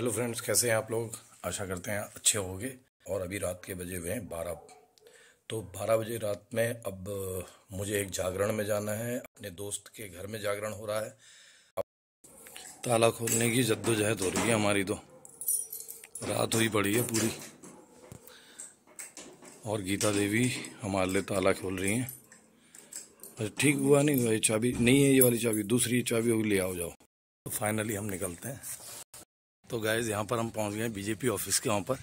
Hello friends कैसे हैं आप लोग? आशा करते हैं अच्छे होंगे। और अभी रात के बजे हुए हैं बारह। तो बारह बजे रात में अब मुझे एक जागरण में जाना है। अपने दोस्त के घर में जागरण हो रहा है। अब ताला खोलने की जद्दोजहद हो रही है हमारी तो। रात हुई पड़ी है पूरी। और गीता देवी हमारे लिए ताला खोल रही हैं। अच्छा ठीक हुआ नहीं हुआ ये चाबी, नहीं है ये वाली चाबी, दूसरी चाबी होगी, ले आओ जाओ। तो फाइनली हम निकलते हैं। तो गाइज़ यहाँ पर हम पहुँच गए बीजेपी ऑफ़िस के वहाँ पर।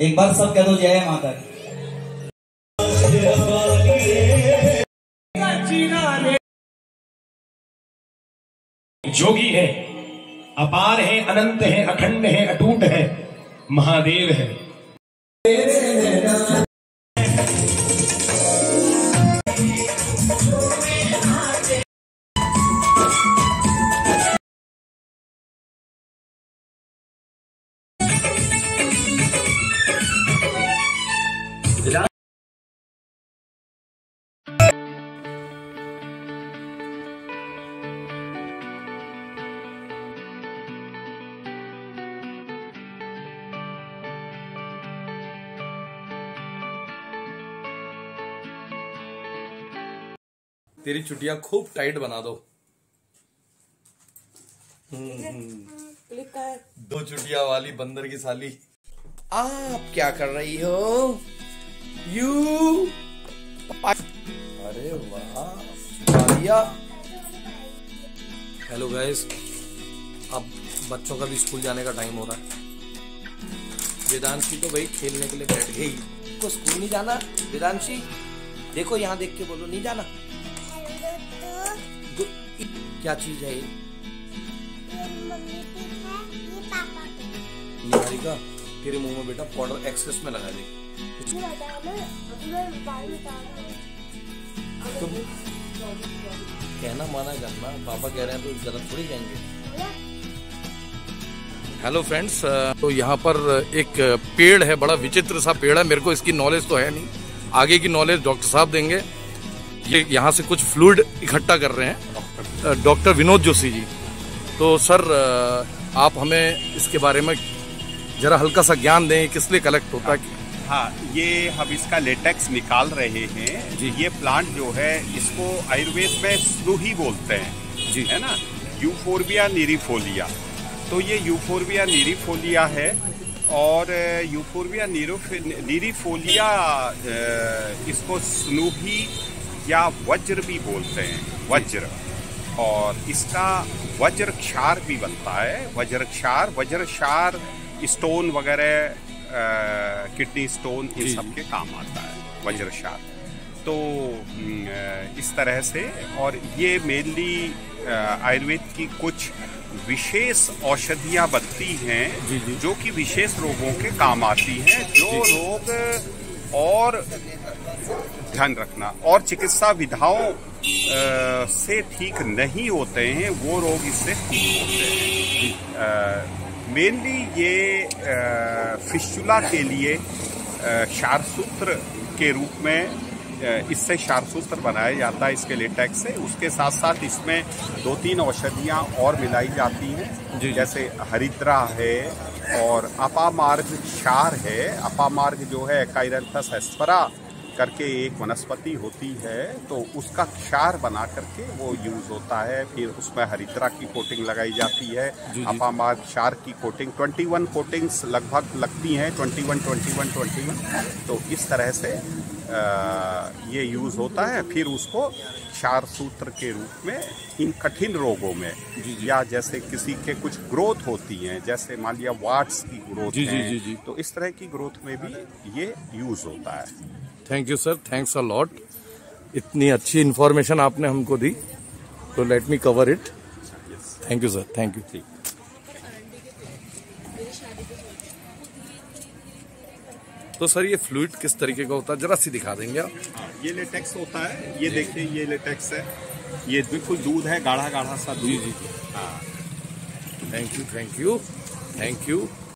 एक बार सब कह दो जय माता जोगी है अपार है अनंत है अखंड है अटूट है महादेव है। तेरी छुट्टियाँ खूब टाइट बना दो। दो चुटिया वाली बंदर की साली। आप क्या कर रही हो? यू अरे वाह हेलो गाइस अब बच्चों का भी स्कूल जाने का टाइम हो रहा है। वेदांशी तो भाई खेलने के लिए बैठ गई को स्कूल नहीं जाना? वेदांशी, देखो यहाँ देख के बोलो, नहीं जाना? क्या चीज़ है ये? ये निहारिका तेरे मुँह में बेटा पाउडर एक्सेस में लगा दे। तुम कहना माना करना, पापा कह रहे हैं तो गलत थोड़ी कहेंगे। हेलो फ्रेंड्स तो यहाँ पर एक पेड़ है, बड़ा विचित्र सा पेड़ है, मेरे को इसकी नॉलेज तो है नहीं। आगे की नॉलेज डॉक्टर साहब देंगे। ये यहाँ से कुछ फ्लूड इकट्ठा कर रहे हैं। डॉक्टर विनोद जोशी जी। तो सर आप हमें इसके बारे में जरा हल्का सा ज्ञान दें किस लिए कलेक्ट होता है? हाँ ये हम इसका लेटेक्स निकाल रहे हैं। जी। ये प्लांट जो है इसको आयुर्वेद में स्नूही बोलते हैं। जी। है ना? यूफोरबिया निरीफोलिया तो ये यूफोरबिया निरीफोलिया है और यूफोरबिया निरीफोलिया इसको स्नूही या वज्र भी बोलते हैं। वज्र। और इसका वज्र क्षार भी बनता है। वज्र क्षार वज्र क्षार स्टोन वगैरह किडनी स्टोन इन सब के काम आता है वज्र क्षार तो इस तरह से और ये मेनली आयुर्वेद की कुछ विशेष औषधियाँ बनती हैं जो कि विशेष रोगों के काम आती हैं जो। रोग और ध्यान रखना। और चिकित्सा विधाओं से ठीक नहीं होते हैं वो रोग इससे ठीक होते हैं। मेनली ये फिशुला के लिए क्षारसूत्र के रूप में इससे क्षारसूत्र बनाया जाता है इसके लेटेक्स से। उसके साथ साथ इसमें दो तीन औषधियाँ और मिलाई जाती हैं। जी। जैसे हरिद्रा है और अपामार्ग क्षार है। अपामार्ग जो है काइरेंथस एस्परा करके एक वनस्पति होती है तो उसका क्षार बना करके वो यूज़ होता है। फिर उसमें हरिद्रा की कोटिंग लगाई जाती है जी। अपामार्ग क्षार की कोटिंग। 21 कोटिंग्स लगभग लगती हैं 21 21 21 तो इस तरह से अ, ये यूज़ होता है। फिर उसको क्षार सूत्र के रूप में इन कठिन रोगों में या जैसे किसी के कुछ ग्रोथ होती हैं जैसे मान लिया वाट्स की ग्रोथ जी, जी, जी, जी। तो इस तरह की ग्रोथ में भी ये यूज़ होता है। Thank you sir thanks a lot इतनी अच्छी इन्फॉर्मेशन आपने हमको दी तो let me cover it thank you sir thank you ठीक। तो सर ये फ्लूड किस तरीके का होता है? जरा सी दिखा देंगे आप। ये लेटेक्स होता है। ये देखिए ये लेटेक्स है। ये बिल्कुल दूध है गाढ़ा गाढ़ा सा दूध। जी, जी, हाँ। Thank you thank you thank you